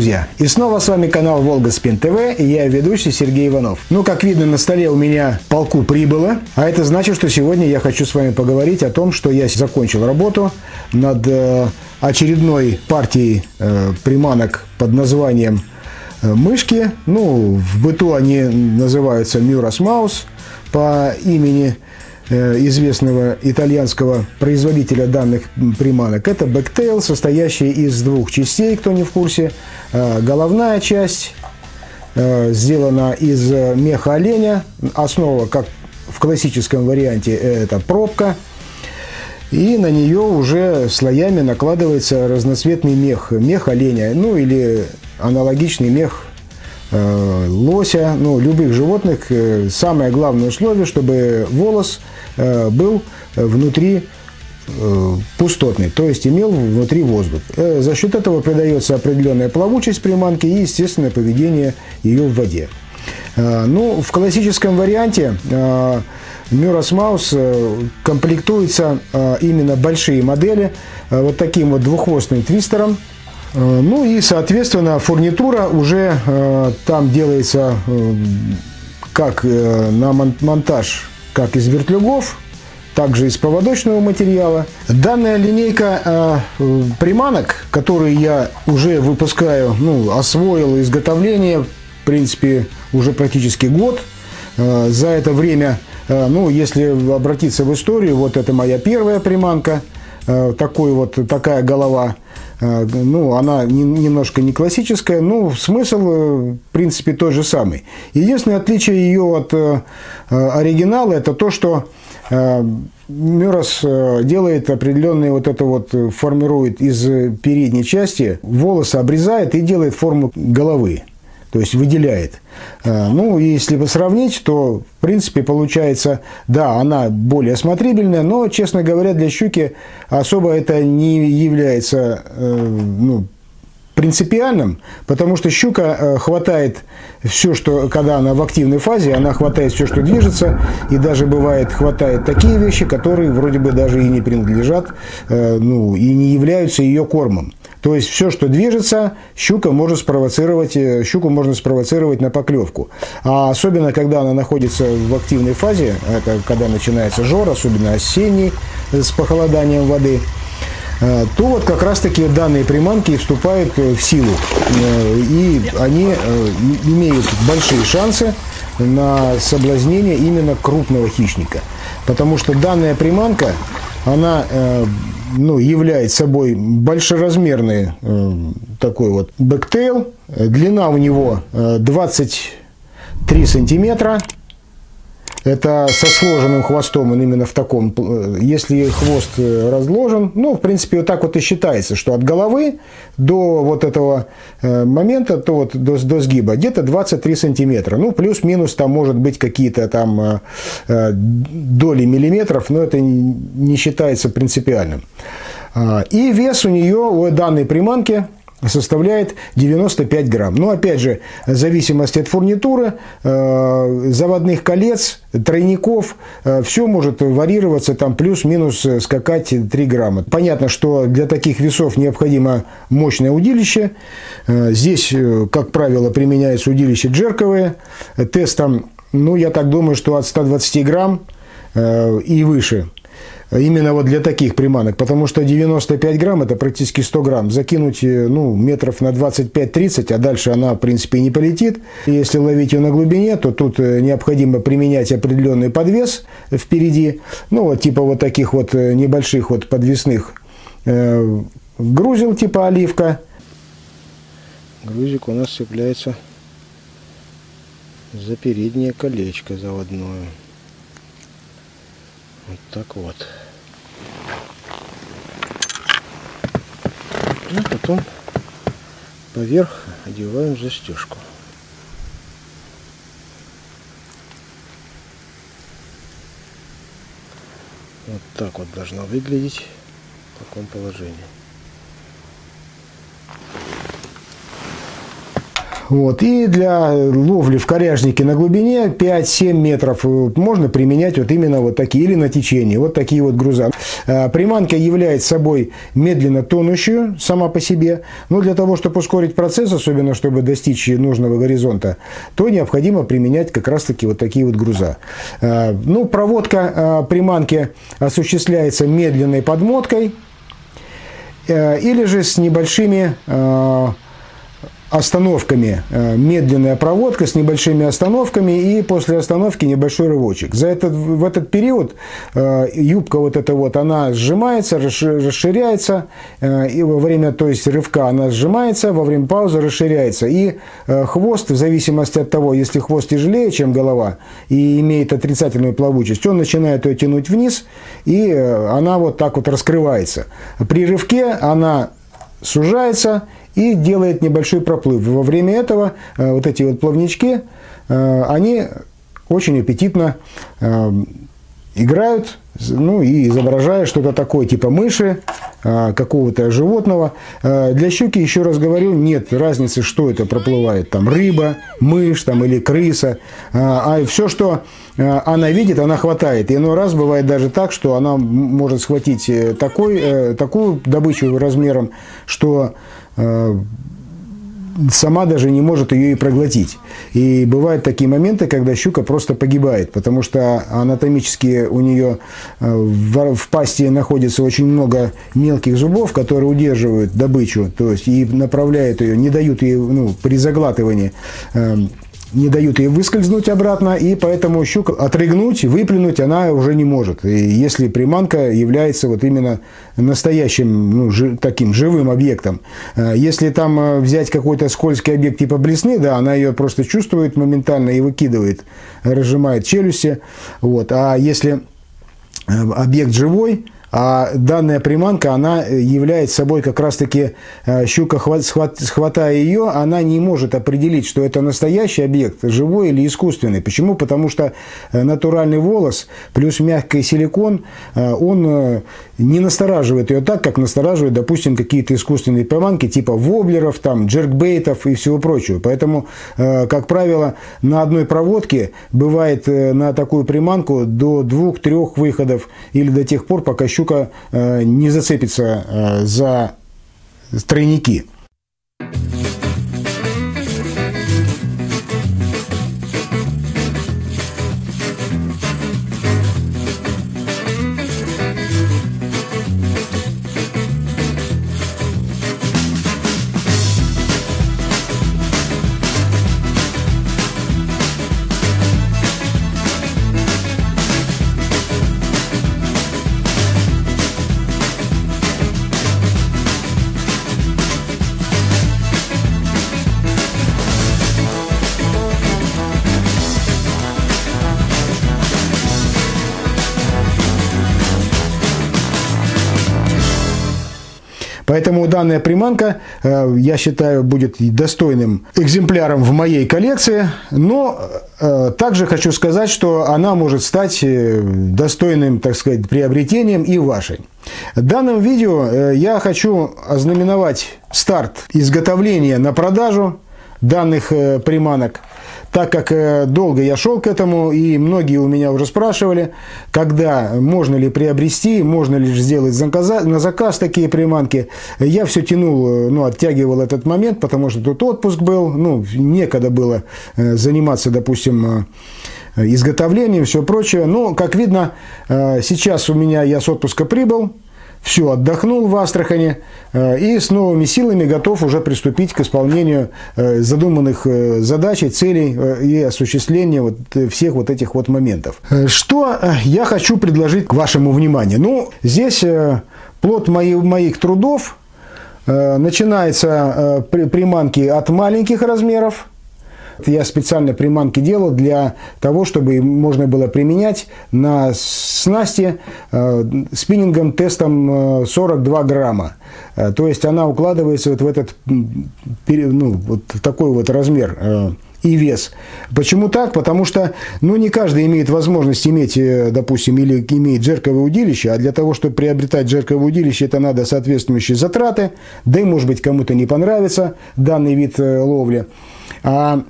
Друзья! И снова с вами канал Волга Спин ТВ и я ведущий Сергей Иванов. Ну, как видно, на столе у меня полку прибыло, а это значит, что сегодня я хочу с вами поговорить о том, что я закончил работу над э, очередной партией э, приманок под названием э, мышки. Ну, в быту они называются Мюрас Маус по имени известного итальянского производителя данных приманок. Это bucktail, состоящий из двух частей, кто не в курсе. Э, головная часть э, сделана из меха оленя. Основа, как в классическом варианте, это пробка. И на нее уже слоями накладывается разноцветный мех, мех оленя, ну или аналогичный мех Э, лося, ну, любых животных, э, самое главное условие, чтобы волос э, был внутри пустотный, то есть имел внутри воздух. За счет этого придается определенная плавучесть приманки и естественное поведение ее в воде. Ну, в классическом варианте Мюрас Маус комплектуется именно большие модели вот таким вот двуххвостным твистером – Э, ну и, соответственно, фурнитура уже э, там делается э, как на монтаж, как из вертлюгов, также из поводочного материала. Данная линейка приманок, которые я уже выпускаю, ну, освоил изготовление, в принципе, уже практически год. За это время, ну, если обратиться в историю, вот это моя первая приманка, такой вот, такая голова – Э, ну, она немножко не классическая, но смысл, э, в принципе, тот же самый. Единственное отличие ее от э, оригинала – это то, что Мюрос делает определенные вот это вот, формирует из передней части, волосы обрезает и делает форму головы то есть выделяет. Э, ну, если сравнить, то, в принципе, получается, да, она более смотрибельная, но, честно говоря, для щуки особо это не является, э, ну, принципиальным, потому что щука э, хватает все, что, когда она в активной фазе, она хватает все, что движется, и даже бывает хватает такие вещи, которые вроде бы даже и не принадлежат, ну, и не являются ее кормом. То есть все, что движется, щука может спровоцировать, э, щуку можно спровоцировать на поклевку. А особенно, когда она находится в активной фазе, это когда начинается жор, особенно осенний, э, с похолоданием воды, э, то вот как раз-таки данные приманки вступают в силу. И они имеют большие шансы на соблазнение именно крупного хищника. Потому что данная приманка, она ну, является собой большеразмерный э, такой вот bucktail. Длина у него 23 э, сантиметра. Это со сложенным хвостом, он именно в таком, э, если хвост э, разложен, ну, в принципе, вот так вот и считается, что от головы до вот этого э, момента, то вот до, до сгиба, где-то 23 сантиметра. Ну, плюс-минус там может быть какие-то там доли миллиметров, но это не считается принципиальным. А, и вес у нее, у данной приманки, составляет 95 грамм. Но опять же, в зависимости от фурнитуры, э, заводных колец, тройников, э, все может варьироваться, там плюс-минус скакать 3 грамма. Понятно, что для таких весов необходимо мощное удилище. Э, здесь, как правило, применяется удилище джерковое. Тестом, ну, я так думаю, что от 120 грамм и выше – именно вот для таких приманок, потому что 95 грамм это практически 100 грамм. Закинуть э, ну, метров на 25-30, а дальше она в принципе не полетит. Если ловить ее на глубине, то тут э, необходимо применять определенный подвес впереди, ну вот типа вот таких вот э, небольших вот подвесных грузил типа оливка. Грузик у нас цепляется за переднее колечко заводное. Вот так вот. А потом поверх одеваем застежку. Вот так вот должна выглядеть в таком положении. Вот. И для ловли в коряжнике на глубине 5-7 метров можно применять вот именно вот такие, или на течении, вот такие вот груза. А, приманка является собой медленно тонущую сама по себе, но для того, чтобы ускорить процесс, особенно чтобы достичь нужного горизонта, то необходимо применять как раз-таки вот такие вот груза. А, ну, проводка приманки осуществляется медленной подмоткой э, или же с небольшими остановками, э, медленная проводка с небольшими остановками и после остановки небольшой рывочек. За этот, в этот период э, юбка вот эта вот, она сжимается, расширяется, э, и во время, то есть рывка она сжимается, во время паузы расширяется. И хвост, в зависимости от того, если хвост тяжелее, чем голова, и имеет отрицательную плавучесть, он начинает ее тянуть вниз, и она вот так вот раскрывается. При рывке она сужается, и делает небольшой проплыв. Во время этого э, вот эти вот плавнички, э, они очень аппетитно э, играют, ну и изображая что-то такое, типа мыши, какого-то животного. Для щуки, еще раз говорю, нет разницы, что это проплывает. Там рыба, мышь там, или крыса. А все, что она видит, она хватает. И иной раз бывает даже так, что она может схватить такой, такую добычу размером, что сама даже не может ее и проглотить. И бывают такие моменты, когда щука просто погибает, потому что анатомически у нее э, в пасти находится очень много мелких зубов, которые удерживают добычу, то есть и направляют ее, не дают ей ну, при заглатывании эм, не дают ей выскользнуть обратно, и поэтому щука отрыгнуть, выплюнуть она уже не может. И если приманка является вот именно настоящим, ну, жи, таким живым объектом. А если там э, взять какой-то скользкий объект типа блесны, да, она ее просто чувствует моментально и выкидывает, разжимает челюсти. Вот. А если э, объект живой, а данная приманка, она э, является собой как раз-таки э, щука, схватая ее, она не может определить, что это настоящий объект, живой или искусственный. Почему? Потому что э, натуральный волос плюс мягкий силикон, он не настораживает ее так, как настораживает, допустим, какие-то искусственные приманки типа воблеров, там, джеркбейтов и всего прочего. Поэтому, как правило, на одной проводке бывает на такую приманку до двух-трех выходов или до тех пор, пока щука щука э, не зацепится э, за тройники. Поэтому данная приманка, э, я считаю, будет достойным экземпляром в моей коллекции. Но э, также хочу сказать, что она может стать э, достойным, так сказать, приобретением и вашей. В данном видео я хочу ознаменовать старт изготовления на продажу данных приманок так как э, долго я шел к этому, и многие у меня уже спрашивали, когда можно ли приобрести, можно ли сделать на заказ такие приманки. Я все тянул, э, ну, оттягивал этот момент, потому что тут отпуск был, ну, некогда было э, заниматься, допустим, изготовлением, все прочее. Но, как видно, сейчас у меня я с отпуска прибыл, все, отдохнул в Астрахане э, и с новыми силами готов уже приступить к исполнению э, задуманных э, задач, целей и осуществления вот всех вот этих вот моментов. Что я хочу предложить к вашему вниманию? Ну, здесь плод моих, моих трудов, начинается приманки от маленьких размеров, я специально приманки делал для того, чтобы можно было применять на снасти э, спиннингом тестом 42 э, грамма. Э, то есть она укладывается вот в этот, ну, вот такой вот размер и вес. Почему так? Потому что ну, не каждый имеет возможность иметь, допустим, или имеет джерковое удилище, а для того, чтобы приобретать джерковое удилище, это надо соответствующие затраты, да и, может быть, кому-то не понравится данный вид ловли. А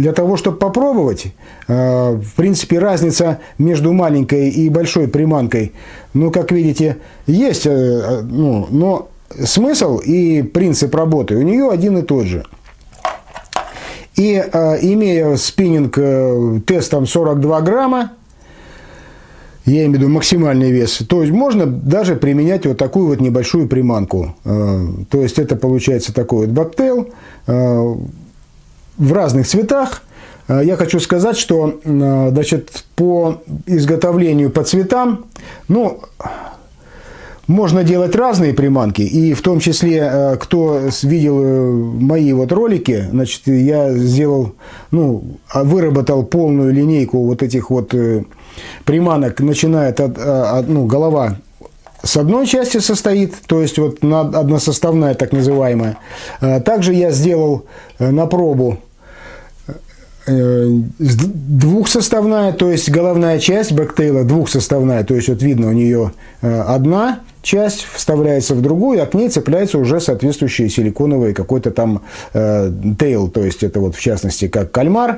для того, чтобы попробовать, э, в принципе, разница между маленькой и большой приманкой, ну, как видите, есть, ну, но смысл и принцип работы у нее один и тот же – и э, имея спиннинг э, тестом 42 грамма, я имею в виду максимальный вес, то есть можно даже применять вот такую вот небольшую приманку. Э, то есть это получается такой вот бактейл э, в разных цветах. Э, я хочу сказать, что э, значит, по изготовлению по цветам, ну, можно делать разные приманки, и в том числе, э, кто видел мои вот ролики, значит, я сделал, ну, а, выработал полную линейку вот этих вот приманок, начиная от, от ну, голова с одной части состоит, то есть вот односоставная так называемая. Также я сделал на пробу двухсоставная, то есть головная часть бэктейла двухсоставная, то есть вот видно у нее одна часть вставляется в другую, а к ней цепляется уже соответствующий силиконовый какой-то там э, тейл, то есть это вот в частности как кальмар э,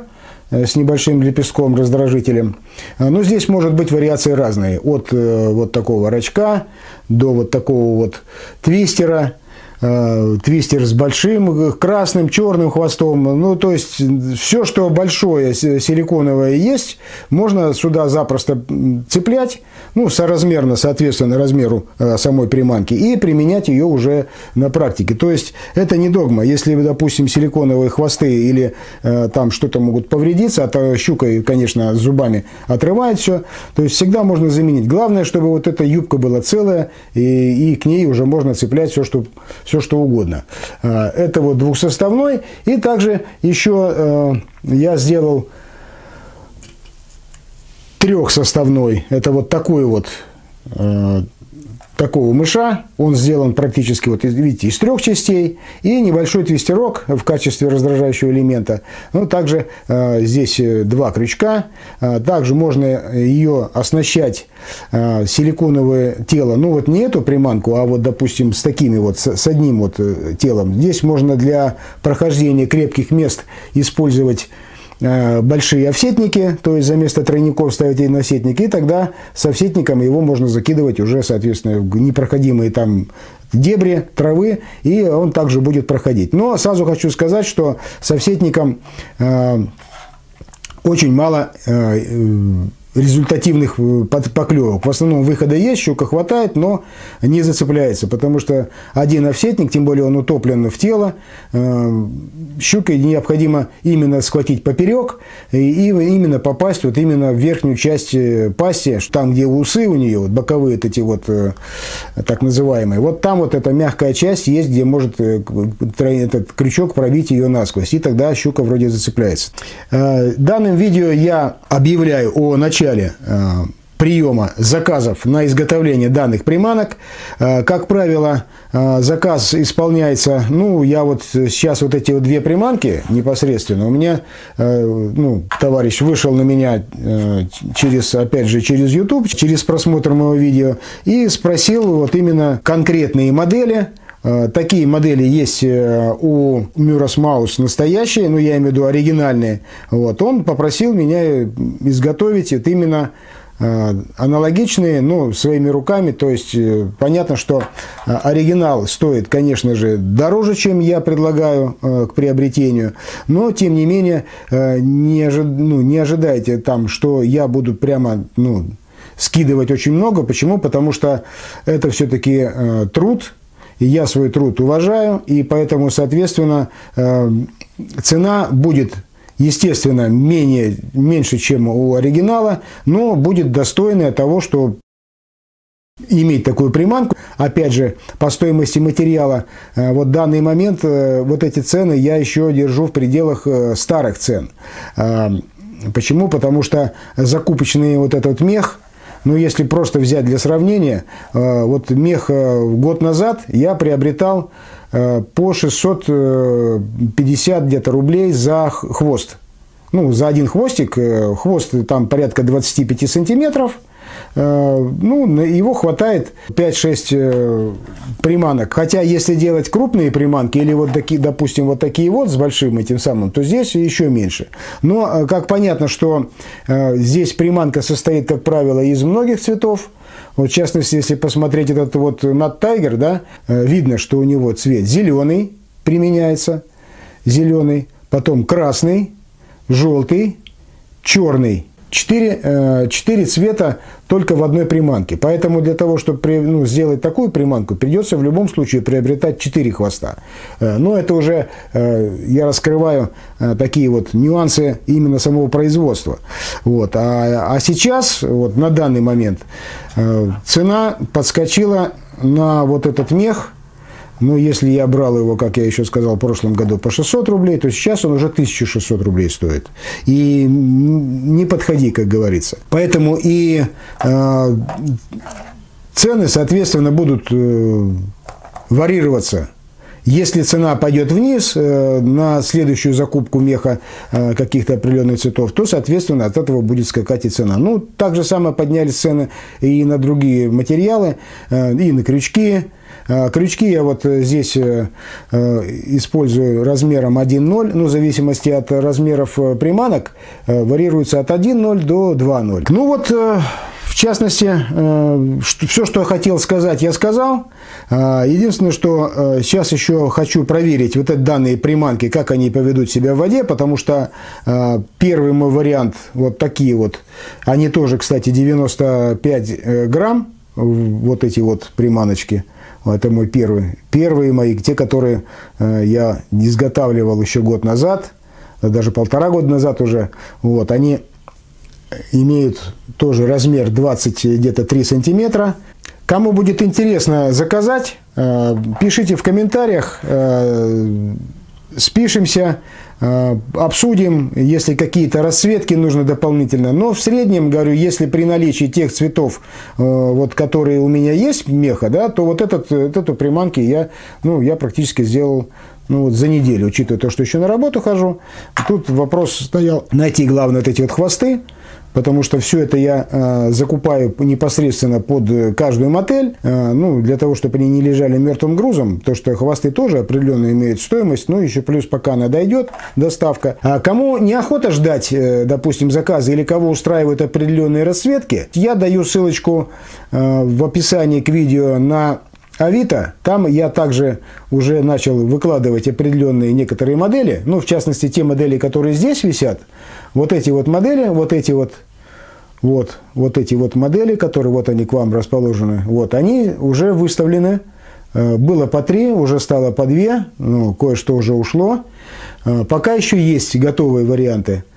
с небольшим лепестком, раздражителем. Э, но здесь может быть вариации разные, от э, вот такого рачка до вот такого вот твистера, Э, твистер с большим красным, черным хвостом. Ну, то есть, все, что большое силиконовое есть, можно сюда запросто цеплять, ну, соразмерно, соответственно, размеру э, самой приманки, и применять ее уже на практике. То есть, это не догма. Если, допустим, силиконовые хвосты или э, там что-то могут повредиться, а то щука, конечно, зубами отрывает все, то есть, всегда можно заменить. Главное, чтобы вот эта юбка была целая, и, и к ней уже можно цеплять все, что все что угодно. А, это вот двухсоставной. И также еще э, я сделал трехсоставной. Это вот такой вот э, такого мыша. Он сделан практически, вот видите, из трех частей. И небольшой твистерок в качестве раздражающего элемента. Ну, также э, здесь э, два крючка. Э, также можно ее оснащать э, силиконовое тело. Ну, вот не эту приманку, а вот, допустим, с такими вот, с, с одним вот э, телом. Здесь можно для прохождения крепких мест использовать большие офсетники, то есть за место тройников ставить эти офсетники, и тогда с офсетником его можно закидывать уже, соответственно, в непроходимые там дебри, травы, и он также будет проходить. Но сразу хочу сказать, что с офсетником э, очень мало э, результативных э, поклевок. В основном выхода есть, щука хватает, но не зацепляется, потому что один овсетник, тем более он утоплен в тело, э, щукой необходимо именно схватить поперек и именно попасть вот именно в верхнюю часть э, пасти, там, где усы у нее, вот боковые вот эти вот так называемые, вот там вот эта мягкая часть есть, где может этот крючок пробить ее насквозь, и тогда щука вроде зацепляется. Данным видео я объявляю о начале начале э, приема заказов на изготовление данных приманок. Э, как правило, э, заказ исполняется, ну, я вот сейчас вот эти вот две приманки непосредственно, у меня, ну, товарищ вышел на меня через, опять же, через YouTube, через просмотр моего видео и спросил вот именно конкретные модели, Такие модели есть у Мюрос Маус настоящие, ну, я имею в виду оригинальные. Вот. Он попросил меня изготовить вот именно аналогичные, ну, своими руками, то есть э, понятно, что оригинал стоит, конечно же, дороже, чем я предлагаю э, к приобретению, но, тем не менее, э, не, ожид, ну, не ожидайте там, что я буду прямо, ну, скидывать очень много. Почему? Потому что это все-таки труд, я свой труд уважаю, и поэтому, соответственно, э, цена будет естественно, менее, меньше, чем у оригинала, но будет достойная того, что иметь такую приманку. Опять же, по стоимости материала, э, вот данный момент, э, вот эти цены я еще держу в пределах старых цен. Почему? Потому что закупочный вот этот мех – ну, если просто взять для сравнения, э, вот мех э, год назад я приобретал э, по 650 где-то рублей за хвост. ну, за один хвостик, хвост там порядка 25 сантиметров, ну, его хватает 5-6 э, приманок. Хотя, если делать крупные приманки, или вот такие, допустим, вот такие вот с большим этим самым, то здесь еще меньше. Но, как понятно, что здесь приманка состоит, как правило, из многих цветов, вот, в частности, если посмотреть этот вот Nut Tiger, да, видно, что у него цвет зеленый применяется, зеленый, потом красный, желтый, черный. Четыре, э, четыре цвета только в одной приманке. Поэтому для того, чтобы ну, сделать такую приманку, придется в любом случае приобретать четыре хвоста. Э, но это уже э, я раскрываю такие вот нюансы именно самого производства. Вот. А, а сейчас, вот на данный момент, цена подскочила на вот этот мех но если я брал его, как я еще сказал, в прошлом году по 600 рублей, то сейчас он уже 1600 рублей стоит. И не подходи, как говорится. Поэтому и э, цены, соответственно, будут э, варьироваться если цена пойдет вниз э, на следующую закупку меха э, каких-то определенных цветов, то, соответственно, от этого будет скакать и цена. Ну, так же самое поднялись цены и на другие материалы, э, и на крючки, крючки я вот э, здесь э, э, использую размером 1.0, ну, в зависимости от размеров приманок, варьируется от 1.0 до 2.0. Ну вот, в частности, все, что я хотел сказать, я сказал. Единственное, что сейчас еще хочу проверить вот эти данные приманки, как они поведут себя в воде, потому что первый мой вариант, вот такие вот, они тоже, кстати, 95 грамм, вот эти вот приманочки – это мой первый. Первые мои, те, которые э, я изготавливал еще год назад, даже полтора года назад уже, вот, они имеют тоже размер 20 где-то 3 сантиметра. Кому будет интересно заказать, э, пишите в комментариях, э, спишемся, Э, обсудим, если какие-то расцветки нужны дополнительно. Но в среднем, говорю, если при наличии тех цветов, э, вот, которые у меня есть меха, да, то вот этот, эту приманки я, ну, я практически сделал ну, вот за неделю, учитывая то, что еще на работу хожу. Тут вопрос стоял найти, главное, вот эти вот хвосты, потому что все это я э, закупаю непосредственно под каждую мотель, э, ну, для того, чтобы они не лежали мертвым грузом, то что хвосты тоже определенно имеют стоимость, ну, еще плюс пока она дойдет, доставка. А кому неохота ждать, э, допустим, заказы или кого устраивают определенные расцветки, я даю ссылочку э, в описании к видео на Авито, там я также уже начал выкладывать определенные некоторые модели, ну, в частности, те модели, которые здесь висят, вот эти вот модели, вот эти вот, вот, вот эти вот модели, которые вот они к вам расположены, вот, они уже выставлены, э, было по три, уже стало по две, ну, кое-что уже ушло, э, пока еще есть готовые варианты –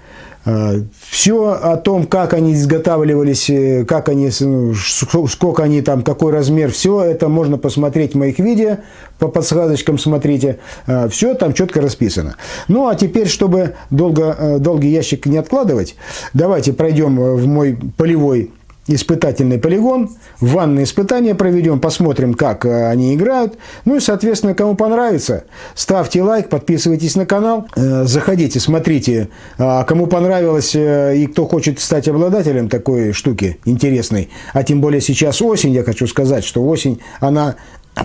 Все о том, как они изготавливались, э, как они, ну, сколько они там, какой размер, все это можно посмотреть в моих видео, по подсказочкам смотрите, а, все там четко расписано. Ну а теперь, чтобы долго, э, долгий ящик не откладывать, давайте пройдем в мой полевой испытательный полигон, ванные испытания проведем, посмотрим, как э, они играют. Ну и, соответственно, кому понравится, ставьте лайк, подписывайтесь на канал, э, заходите, смотрите. А кому понравилось э, и кто хочет стать обладателем такой штуки интересной, а тем более сейчас осень, я хочу сказать, что осень, она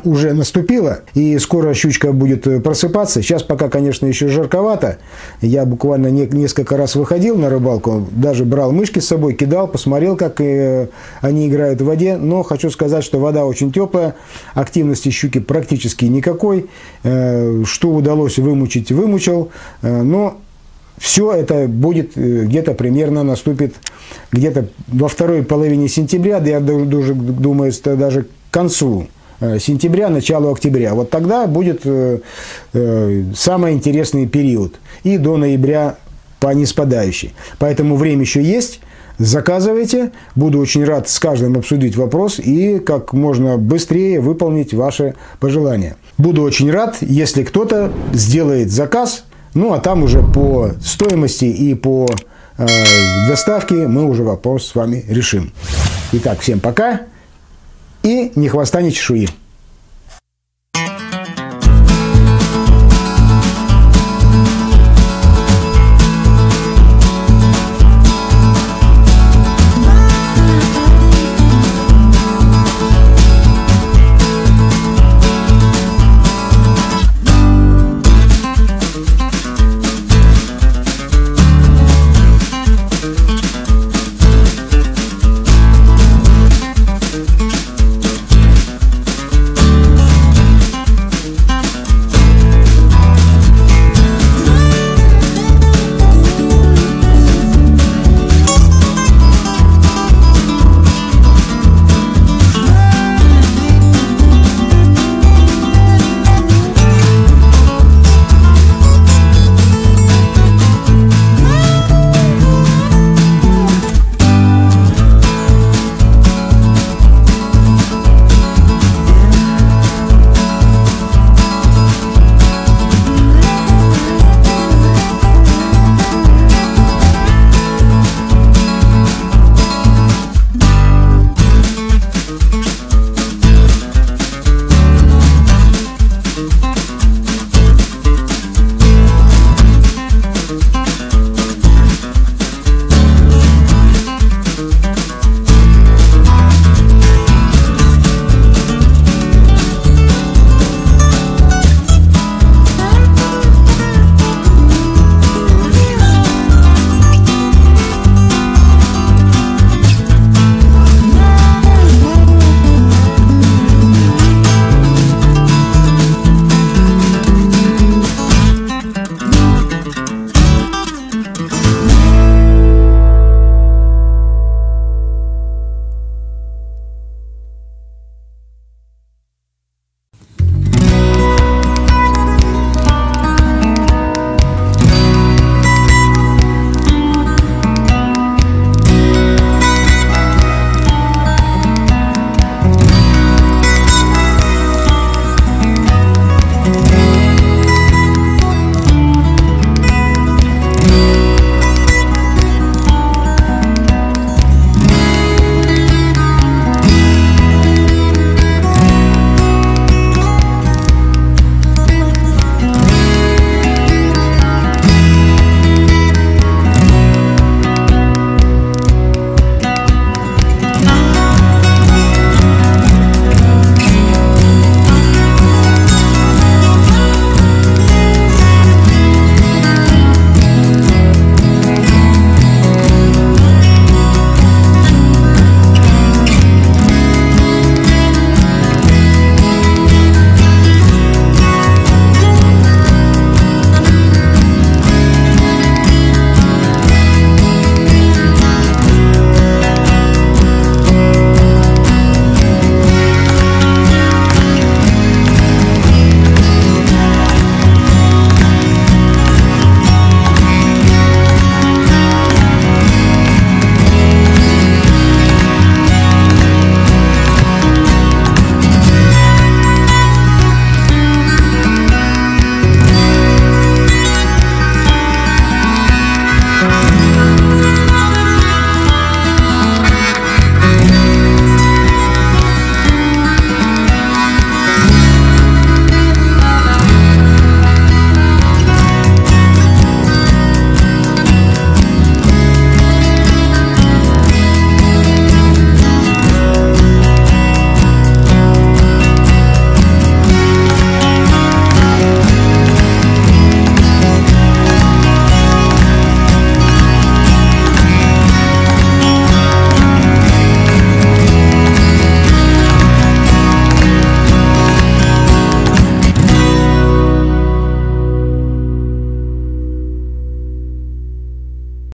уже наступила, и скоро щучка будет э, просыпаться. Сейчас пока, конечно, еще жарковато. Я буквально не, несколько раз выходил на рыбалку, даже брал мышки с собой, кидал, посмотрел, как э, они играют в воде. Но хочу сказать, что вода очень теплая, активности щуки практически никакой. Э, что удалось вымучить, вымучил. Э, но все это будет э, где-то примерно наступит где-то во второй половине сентября, я думаю, даже к концу сентября, начало октября. Вот тогда будет э, э, самый интересный период. И до ноября по неспадающей. Поэтому время еще есть. Заказывайте. Буду очень рад с каждым обсудить вопрос и как можно быстрее выполнить ваши пожелания. Буду очень рад, если кто-то сделает заказ. Ну, а там уже по стоимости и по э, доставке мы уже вопрос с вами решим. Итак, всем пока и ни хвоста, ни чешуи.